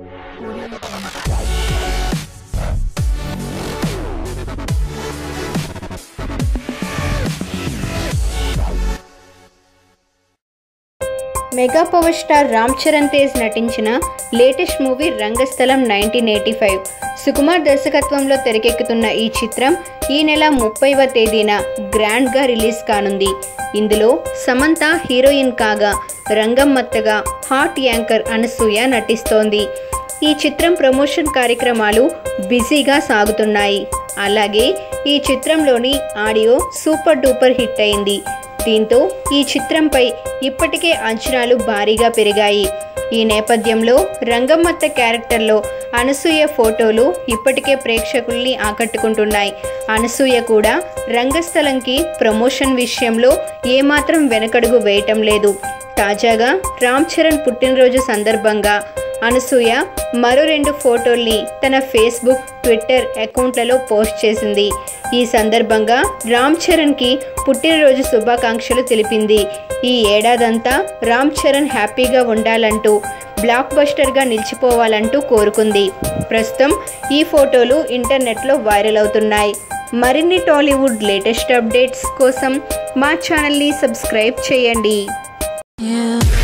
俺は mega power star Ram Charan Tej నటించిన latest movie Rangasthalam nineteen eighty five. Sukumar దర్శకత్వంలో తెరకెక్కుతున్న ఈ చిత్రం ఈ నెల ముప్పైవ తేదీన గ్రాండ్గా రిలీజ్ కానుంది. ఇందులో సమంత హీరోయిన్ కాగా రంగమ్మత్తగా హాట్ యాంకర్ అనసూయ నటిస్తోంది. ఈ చిత్రం ప్రమోషన్ కార్యక్రమాలు బిజీగా సాగుతున్నాయి. అలాగే ఈ చిత్రంలోని ఆడియో సూపర్ డూపర్ హిట్ అయింది. దీంతో ఈ చిత్రంపై ఇప్పటికే అంచనాలు భారీగా పెరిగాయి. ఈ నేపథ్యంలో రంగమ్మత్త క్యారెక్టర్లో అనసూయ ఫోటోలు ఇప్పటికే ప్రేక్షకుల్ని ఆకట్టుకుంటున్నాయి. అనసూయ కూడా రంగస్థలంకి ప్రమోషన్ విషయంలో ఏమాత్రం వెనకడుగు వేయటం లేదు. తాజాగా రామ్ చరణ్ పుట్టినరోజు సందర్భంగా అనసూయ మరో రెండు ఫోటోల్ని తన ఫేస్బుక్ ట్విట్టర్ అకౌంట్లలో పోస్ట్ చేసింది. ఈ సందర్భంగా రామ్ చరణ్కి పుట్టినరోజు శుభాకాంక్షలు తెలిపింది. ఈ ఏడాదంతా రామ్ చరణ్ హ్యాపీగా ఉండాలంటూ బ్లాక్ బస్టర్గా నిలిచిపోవాలంటూ కోరుకుంది. ప్రస్తుతం ఈ ఫోటోలు ఇంటర్నెట్లో వైరల్ అవుతున్నాయి. మరిన్ని టాలీవుడ్ లేటెస్ట్ అప్డేట్స్ కోసం మా ఛానల్ని సబ్స్క్రైబ్ చేయండి. Yeah.